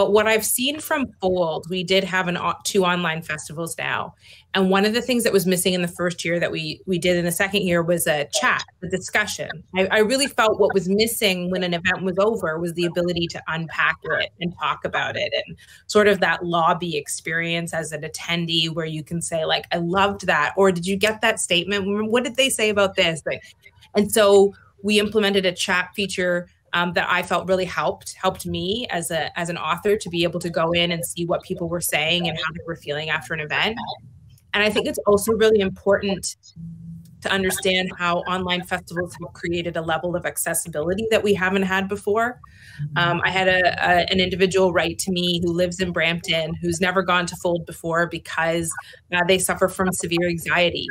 But what I've seen from Fold, we did have an two online festivals now, and one of the things that was missing in the first year that we we did in the second year was a chat, a discussion. I, I really felt what was missing when an event was over was the ability to unpack it and talk about it, and sort of that lobby experience as an attendee, where you can say like, "I loved that," or "Did you get that statement? What did they say about this?" Like, and so we implemented a chat feature um, that I felt really helped helped me as a as an author to be able to go in and see what people were saying and how they were feeling after an event. And I think it's also really important to understand how online festivals have created a level of accessibility that we haven't had before. Um, I had a, a, an individual write to me who lives in Brampton who's never gone to Fold before because uh, they suffer from severe anxiety.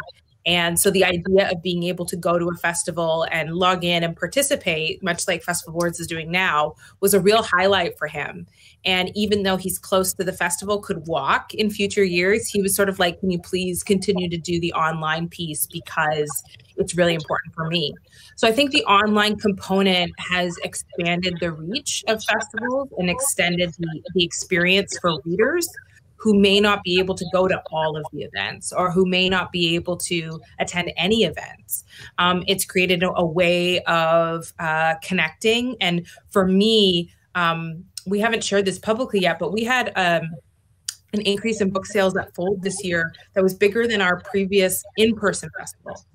And so the idea of being able to go to a festival and log in and participate, much like Festival Words is doing now, was a real highlight for him. And even though he's close to the festival, could walk in future years, he was sort of like, Can you please continue to do the online piece because it's really important for me? So I think the online component has expanded the reach of festivals and extended the, the experience for readers who may not be able to go to all of the events or who may not be able to attend any events. Um, it's created a, a way of uh, connecting. And for me, um, we haven't shared this publicly yet, but we had um, an increase in book sales at Fold this year that was bigger than our previous in person festival.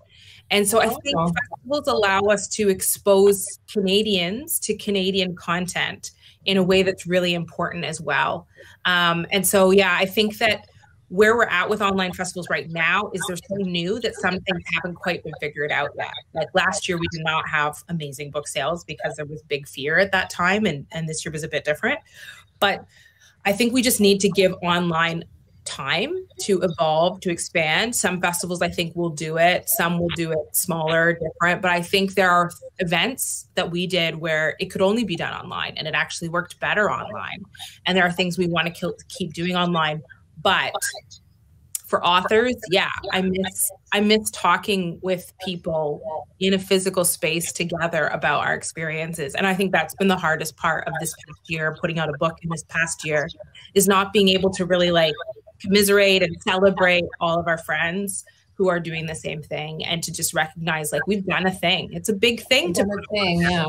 And so I think festivals allow us to expose Canadians to Canadian content in a way that's really important as well. Um, and so, yeah, I think that where we're at with online festivals right now is they're so new that some things haven't quite been figured out yet. Like last year, we did not have amazing book sales because there was big fear at that time, and, and this year was a bit different. But I think we just need to give online time to evolve, to expand. Some festivals, I think, will do it. Some will do it smaller, different. But I think there are events that we did where it could only be done online and it actually worked better online. And there are things we want to keep doing online. But for authors, yeah, I miss I miss talking with people in a physical space together about our experiences. And I think that's been the hardest part of this past year, putting out a book in this past year, is not being able to really like commiserate and celebrate all of our friends who are doing the same thing and to just recognize like we've done a thing. It's a big thing to thing yeah.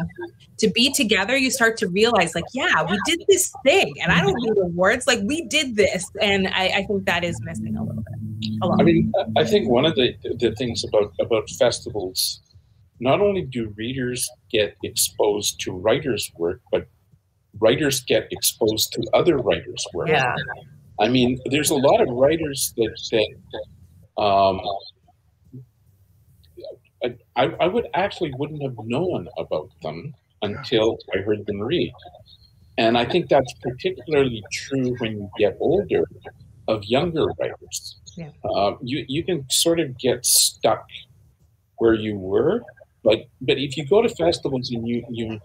to be together you start to realize like yeah we did this thing and i don't need awards like we did this and I, I, think that is missing a little bit I mean i think one of the the things about about festivals not only do readers get exposed to writers work but writers get exposed to other writers work. Yeah I mean, there's a lot of writers that that um, I, I would actually wouldn't have known about them until I heard them read. And I think that's particularly true when you get older of younger writers. Yeah. Uh, you, you can sort of get stuck where you were, but but if you go to festivals and you you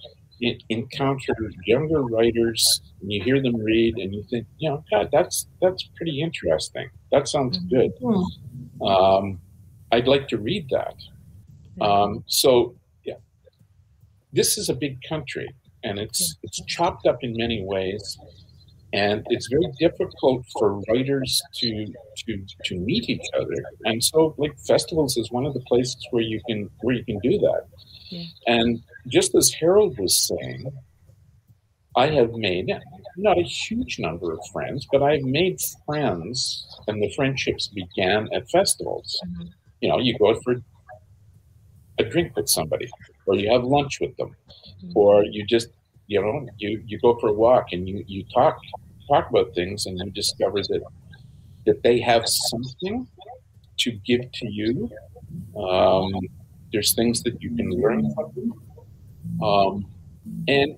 encounter younger writers and you hear them read and you think, you know, God, that's that's pretty interesting. That sounds mm-hmm. good. Um, I'd like to read that. Um, so yeah, this is a big country and it's it's chopped up in many ways. And it's very difficult for writers to to to meet each other. And so like festivals is one of the places where you can where you can do that. Yeah. And just as Harold was saying, I have made not a huge number of friends, but I've made friends, and the friendships began at festivals. You know, you go for a drink with somebody, or you have lunch with them, or you just, you know, you you go for a walk and you you talk talk about things, and you discover that that they have something to give to you. Um, there's things that you can learn from them. Um, and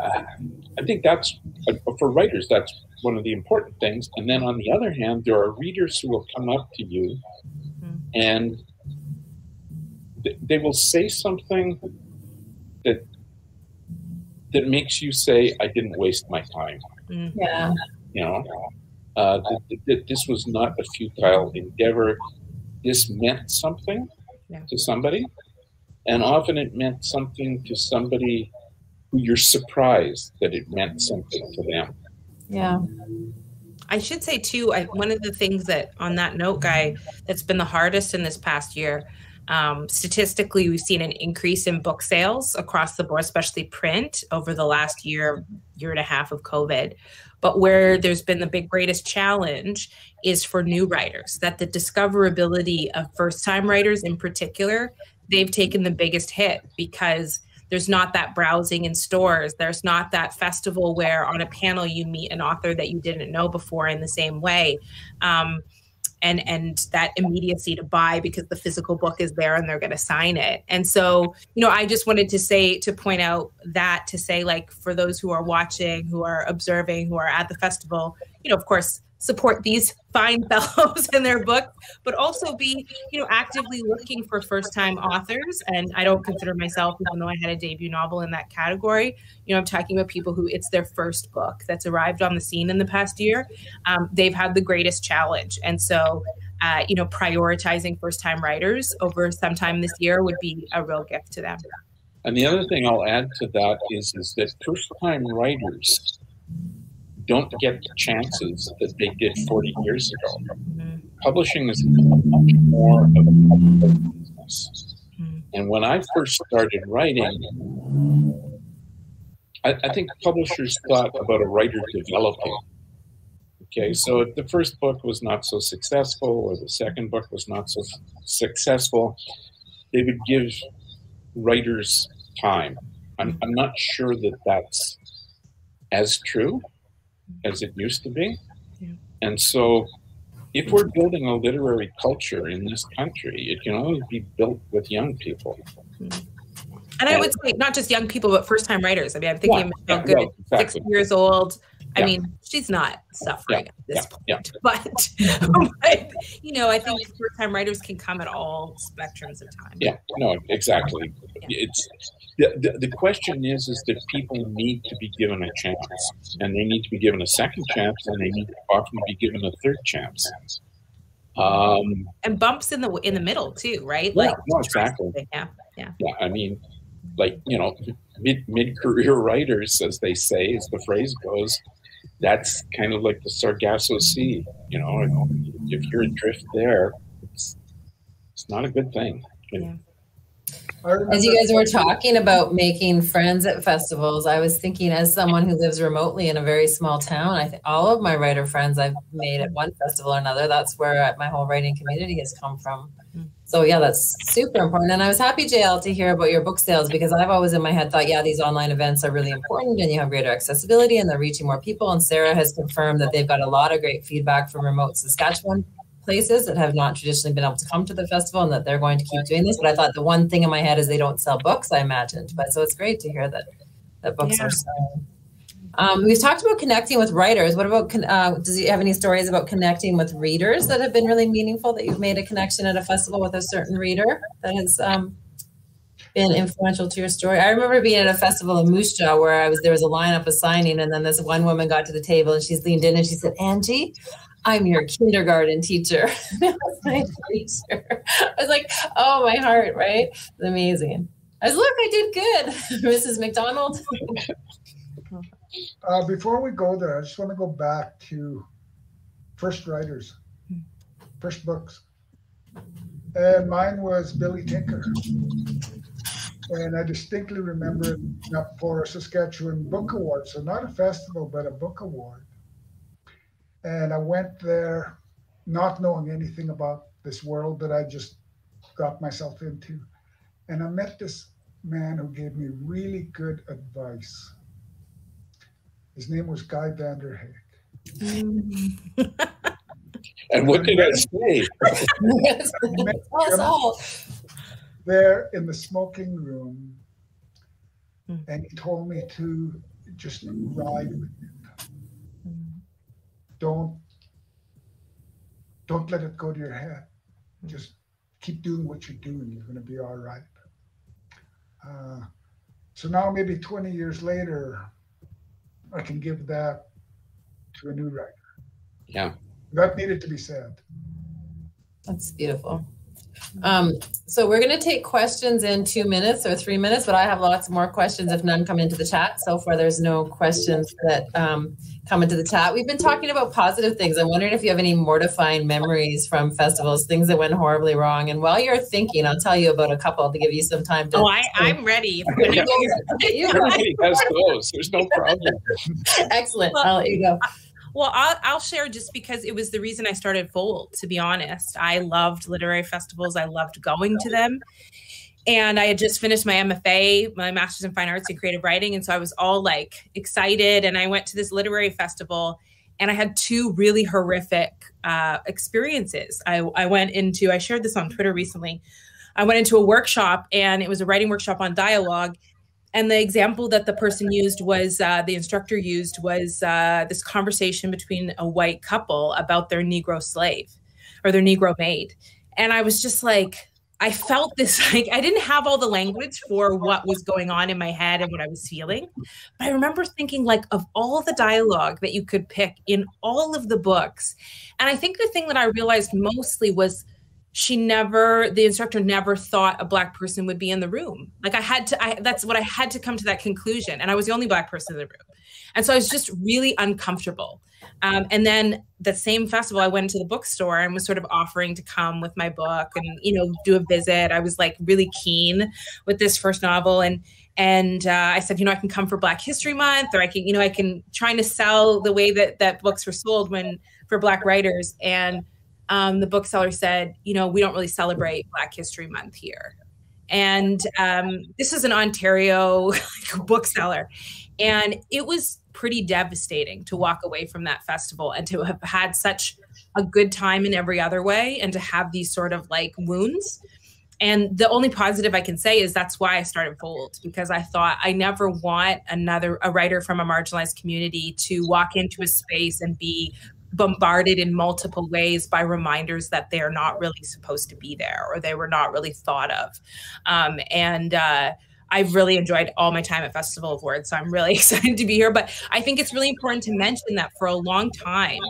uh, I think that's, uh, for writers, that's one of the important things. And then on the other hand, there are readers who will come up to you mm-hmm. and th- they will say something that that makes you say, I didn't waste my time. Mm-hmm. Yeah. You know, uh, that, that this was not a futile endeavor. This meant something yeah. to somebody. And often it meant something to somebody who you're surprised that it meant something to them. Yeah. I should say too, I, one of the things that on that note, Guy, that's been the hardest in this past year. Um, statistically, we've seen an increase in book sales across the board, especially print, over the last year, year and a half of COVID. But where there's been the big greatest challenge is for new writers, that the discoverability of first time writers in particular they've taken the biggest hit because there's not that browsing in stores. There's not that festival where on a panel you meet an author that you didn't know before in the same way. Um, and and that immediacy to buy because the physical book is there and they're going to sign it and so you know i just wanted to say to point out that to say like for those who are watching who are observing who are at the festival you know of course support these fine [LAUGHS] fellows and their book, but also be, you know, actively looking for first-time authors. And I don't consider myself, even though I had a debut novel in that category, you know, I'm talking about people who it's their first book that's arrived on the scene in the past year. Um, they've had the greatest challenge, and so. Uh, you know, prioritizing first-time writers over sometime this year would be a real gift to them. And the other thing I'll add to that is, is that first-time writers don't get the chances that they did 40 years ago. Mm-hmm. Publishing is much more of a business. Mm-hmm. And when I first started writing, I, I, think publishers thought about a writer developing. Okay, so if the first book was not so successful or the second book was not so successful, they would give writers time. I'm, I'm not sure that that's as true as it used to be. Yeah. And so, if we're building a literary culture in this country, it can only be built with young people. Mm-hmm. And I would say not just young people, but first time writers. I mean, I'm thinking yeah, of Michelle yeah, Good, exactly. six years old, I yeah. mean, she's not suffering yeah. at this yeah. point, [LAUGHS] but, but, you know, I think first time writers can come at all spectrums of time. Yeah, no, exactly. It's the, the, the question is is that people need to be given a chance, and they need to be given a second chance, and they need to often be given a third chance. Um, and bumps in the in the middle too, right? Yeah, like no, exactly. Yeah, yeah. Yeah, I mean, like you know, mid mid career [LAUGHS] writers, as they say, as the phrase goes, that's kind of like the Sargasso Sea. You know, if you're adrift there, it's it's not a good thing. Yeah. As you guys were talking about making friends at festivals, I was thinking, as someone who lives remotely in a very small town, I think all of my writer friends I've made at one festival or another. That's where my whole writing community has come from. Mm. So yeah, that's super important. And I was happy, Jael, to hear about your book sales because I've always in my head thought, yeah, these online events are really important and you have greater accessibility and they're reaching more people. And Sarah has confirmed that they've got a lot of great feedback from remote Saskatchewan places that have not traditionally been able to come to the festival and that they're going to keep doing this. But I thought the one thing in my head is they don't sell books, I imagined. But so it's great to hear that that books yeah. are selling. Um, we've talked about connecting with writers. What about, uh, does you have any stories about connecting with readers that have been really meaningful that you've made a connection at a festival with a certain reader that has um, been influential to your story? I remember being at a festival in Moose Jaw where I was, there was a lineup of signing and then this one woman got to the table and she's leaned in and she said, Angie, I'm your kindergarten teacher. [LAUGHS] my teacher. I was like, oh, my heart, right? It's amazing. I was, look, I did good, [LAUGHS] Mrs. McDonald. Uh, before we go there, I just want to go back to first writers, first books. And mine was Billy Tinker. And I distinctly remember up for a Saskatchewan Book Award. So not a festival, but a book award. And I went there not knowing anything about this world that I just got myself into. And I met this man who gave me really good advice. His name was Guy Vanderhaeghe. [LAUGHS] and what did I say? [LAUGHS] there in the smoking room, hmm. and he told me to just ride with it. Don't don't let it go to your head. Just keep doing what you're doing. You're going to be all right. Uh, so now, maybe 20 years later, I can give that to a new writer. Yeah. That needed to be said. That's beautiful. Um, so we're going to take questions in two minutes or three minutes, but I have lots more questions if none come into the chat. So far, there's no questions that um, come into the chat. We've been talking about positive things. I'm wondering if you have any mortifying memories from festivals, things that went horribly wrong. And while you're thinking, I'll tell you about a couple to give you some time to. Oh, I, I'm ready. Everybody has those. There's no problem. Excellent. Well, I'll let you go. Well, I'll, I'll share just because it was the reason I started Fold, to be honest. I loved literary festivals, I loved going to them. And I had just finished my MFA, my master's in fine arts and creative writing. And so I was all like excited. And I went to this literary festival and I had two really horrific uh, experiences. I, I went into, I shared this on Twitter recently. I went into a workshop and it was a writing workshop on dialogue. And the example that the person used was uh, the instructor used was uh, this conversation between a white couple about their Negro slave or their Negro maid. And I was just like, I felt this [LAUGHS] like I didn't have all the language for what was going on in my head and what I was feeling. But I remember thinking like of all the dialogue that you could pick in all of the books. And I think the thing that I realized mostly was she never the instructor never thought a black person would be in the room. Like I had to I that's what I had to come to that conclusion and I was the only black person in the room. And so I was just really uncomfortable. Um, and then the same festival, I went to the bookstore and was sort of offering to come with my book and you know do a visit. I was like really keen with this first novel, and and uh, I said, you know, I can come for Black History Month, or I can, you know, I can trying to sell the way that that books were sold when for Black writers. And um, the bookseller said, you know, we don't really celebrate Black History Month here. And um, this is an Ontario [LAUGHS] bookseller, and it was pretty devastating to walk away from that festival and to have had such a good time in every other way and to have these sort of like wounds. And the only positive I can say is that's why I started Fold because I thought I never want another a writer from a marginalized community to walk into a space and be bombarded in multiple ways by reminders that they're not really supposed to be there or they were not really thought of. Um, and uh, I've really enjoyed all my time at Festival of Words, so I'm really [LAUGHS] excited to be here. But I think it's really important to mention that for a long time,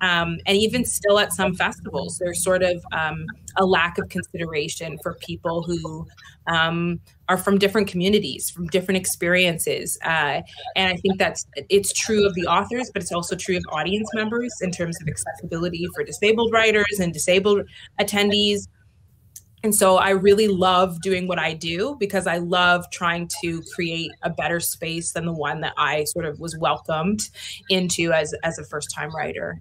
um, and even still at some festivals, there's sort of um, a lack of consideration for people who um, are from different communities, from different experiences. Uh, and I think that's it's true of the authors, but it's also true of audience members in terms of accessibility for disabled writers and disabled attendees. And so I really love doing what I do because I love trying to create a better space than the one that I sort of was welcomed into as, as a first time writer.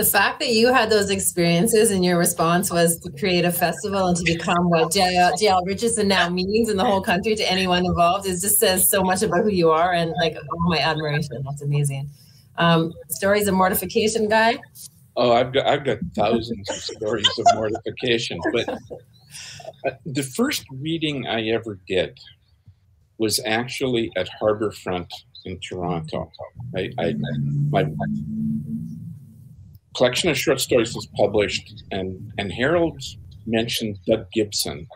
The fact that you had those experiences and your response was to create a festival and to become what Jael Richardson now means in the whole country to anyone involved is just says so much about who you are and like oh my admiration. That's amazing. Um, stories of mortification, Guy. Oh, I've got I've got thousands of stories of mortification, but uh, the first reading I ever did was actually at Harbourfront in Toronto. I, I my collection of short stories was published, and and Harold mentioned Doug Gibson,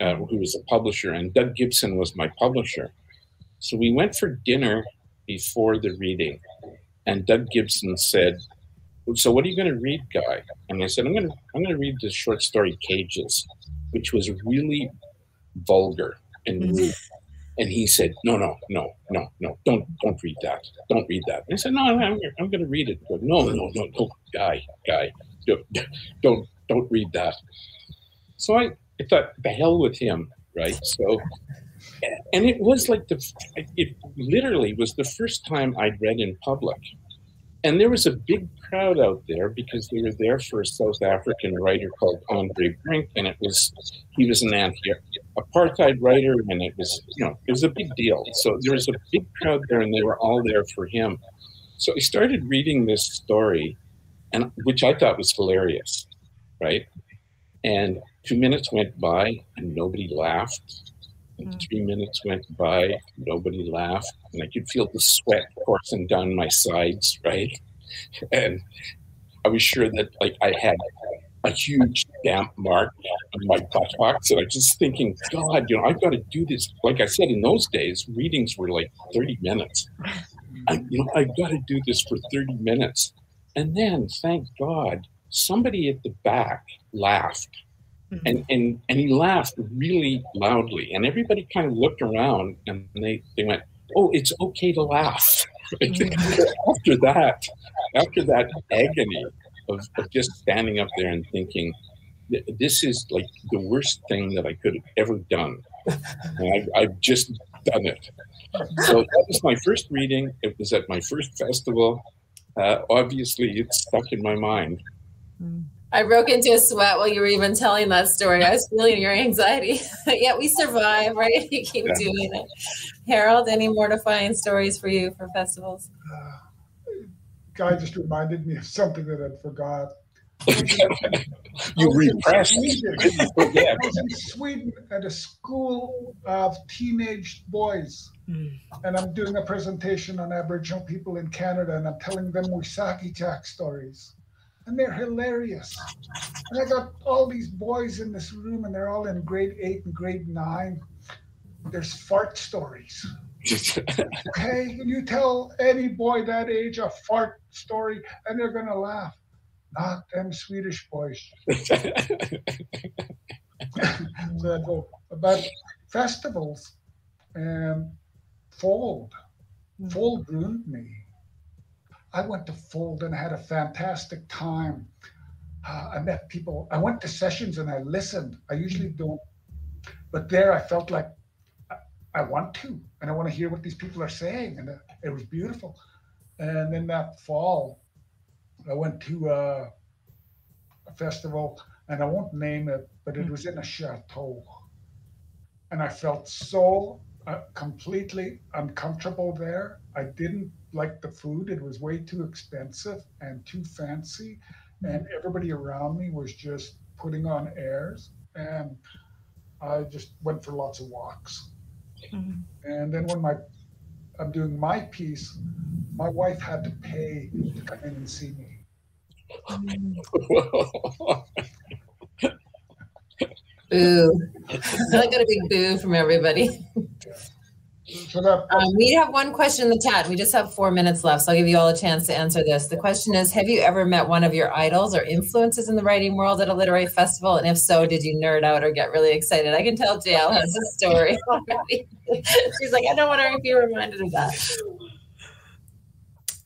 uh, who was a publisher, and Doug Gibson was my publisher. So we went for dinner before the reading, and Doug Gibson said, so what are you going to read, Guy? And I said, I'm going to I'm going to read the short story Cages, which was really vulgar and rude. And he said, No, no, no, no, no, don't don't read that. Don't read that. And I said, No, I'm, I'm going to read it. No, no, no, no, Guy, Guy, don't don't don't read that. So I, I thought, the hell with him, right? So and it was like the it literally was the first time I'd read in public and there was a big crowd out there because they were there for a South African writer called Andre Brink, and it was he was an anti-apartheid writer, and it was you know it was a big deal. So there was a big crowd there, and they were all there for him. So I started reading this story, and which I thought was hilarious, right? And two minutes went by, and nobody laughed. And hmm. three minutes went by, nobody laughed, and I could feel the sweat coursing down my sides, right? [LAUGHS] And I was sure that like I had a huge damp mark on my buttocks, and I was just thinking, God, you know, I've got to do this. Like I said, in those days, readings were like 30 minutes. I, you know, I've got to do this for 30 minutes. And then, thank God, somebody at the back laughed Mm-hmm. And, and and he laughed really loudly, and everybody kind of looked around, and they, they went, "Oh, it's okay to laugh." [LAUGHS] Mm-hmm. after that, after that agony of, of just standing up there and thinking, "This is like the worst thing that I could have ever done," and I've, I've just done it. So that was my first reading. It was at my first festival. Uh, obviously, it stuck in my mind. I broke into a sweat while you were even telling that story. I was feeling your anxiety. [LAUGHS] Yet we survive, right? [LAUGHS] You keep yeah. doing it. Harold, any mortifying stories for you for festivals? Guy just reminded me of something that I'd forgot. [LAUGHS] you repressed. Yeah. I was in Sweden at a school of teenage boys, Mm. and I'm doing a presentation on Aboriginal people in Canada, and I'm telling them Wisaki Jack stories, and they're hilarious. And I got all these boys in this room, and they're all in grade eight and grade nine. There's fart stories. Okay, and you tell any boy that age a fart story, and they're gonna laugh. Not them Swedish boys. [LAUGHS] so about festivals and Fold. Fold ruined me. I went to Fold and I had a fantastic time. Uh, I met people. I went to sessions and I listened. I usually don't, but there I felt like I, want to, and I want to hear what these people are saying, and it, it was beautiful. And then that fall, I went to uh, a festival, and I won't name it, but it was in a chateau. And I felt so uh, completely uncomfortable there. I didn't like the food, it was way too expensive and too fancy. And everybody around me was just putting on airs. And I just went for lots of walks. Mhm. And then when my I'm doing my piece, my wife had to pay to come in and see me. Boo. I got a big boo from everybody. [LAUGHS] So that Um, we have one question in the chat. We just have four minutes left, so I'll give you all a chance to answer this. The question is Have you ever met one of your idols or influences in the writing world at a literary festival? And if so, did you nerd out or get really excited? I can tell Jael has a story [LAUGHS] already. She's like, I don't want to be reminded of that.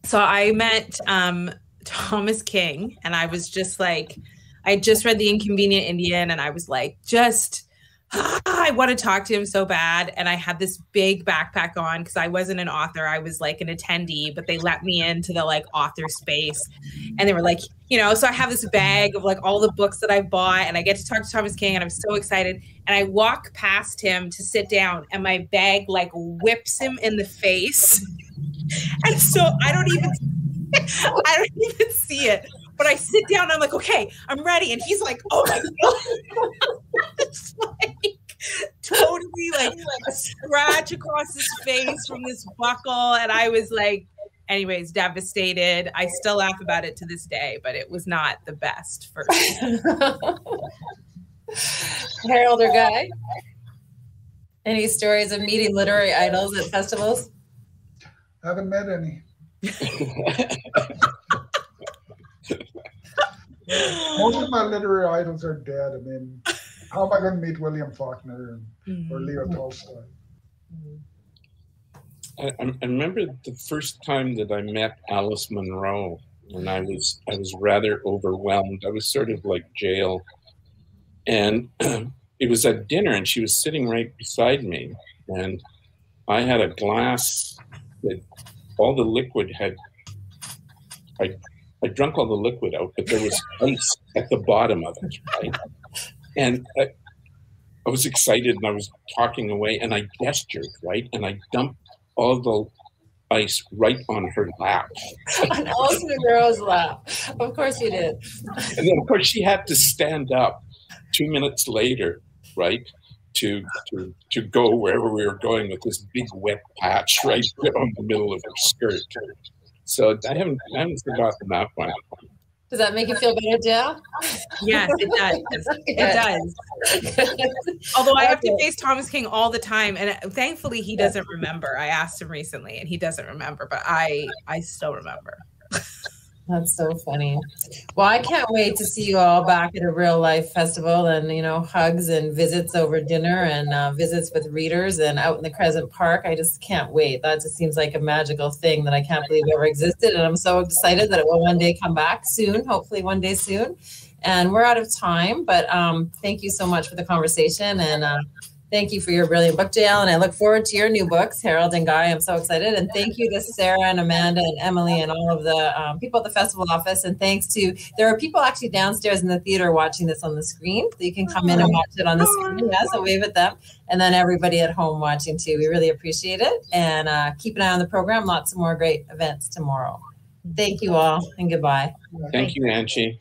So I met um, Thomas King, and I was just like, I just read The Inconvenient Indian, and I was like, just. "Ah, [LAUGHS] I want to talk to him so bad. And I had this big backpack on because I wasn't an author. I was like an attendee, but they let me into the like author space. And they were like, you know, so I have this bag of like all the books that I've bought, and I get to talk to Thomas King, and I'm so excited. And I walk past him to sit down, and my bag like whips him in the face. [LAUGHS] And so I don't even [LAUGHS] I don't even see it. But I sit down and I'm like, okay, I'm ready. And he's like, oh my God. [LAUGHS] it's like totally like a scratch across his face from this buckle. And I was like, anyways, devastated. I still laugh about it to this day, but it was not the best first. [LAUGHS] Harold or Guy? Any stories of meeting literary idols at festivals? haven't met any. [LAUGHS] Most of my literary idols are dead. I mean, how am I going to meet William Faulkner and, or mm-hmm. Leo Tolstoy? I, I I remember the first time that I met Alice Munro, and I was I was rather overwhelmed. I was sort of like Jael, and [CLEARS THROAT] it was at dinner, and she was sitting right beside me, and I had a glass that all the liquid had. I I drank all the liquid out, but there was ice at the bottom of it, right? And I, I was excited, and I was talking away, and I gestured, right, and I dumped all the ice right on her lap. [LAUGHS] On the girl's lap. Of course you did. And then, of course, she had to stand up two minutes later, right, to to to go wherever we were going with this big wet patch right [LAUGHS] on the middle of her skirt. So I haven't I haven't forgotten that one. Does that make you feel better, Jill? Yes, it does. [LAUGHS] It does. Although I have to face Thomas King all the time, and uh, thankfully he doesn't remember. I asked him recently, and he doesn't remember, but I I still remember. [LAUGHS] That's so funny. Well, I can't wait to see you all back at a real life festival and, you know, hugs and visits over dinner and uh, visits with readers and out in the Crescent Park. I just can't wait. That just seems like a magical thing that I can't believe ever existed. And I'm so excited that it will one day come back soon, hopefully one day soon. And we're out of time, but um, thank you so much for the conversation. And uh, thank you for your brilliant book, Jael. And I look forward to your new books, Harold and Guy. I'm so excited. And thank you to Sarah and Amanda and Emily and all of the um, people at the festival office. And thanks to, there are people actually downstairs in the theater watching this on the screen. So you can come in and watch it on the screen. Yeah, so wave at them. And then everybody at home watching too. We really appreciate it. And uh, keep an eye on the program. Lots of more great events tomorrow. Thank you all and goodbye. Thank you, Angie.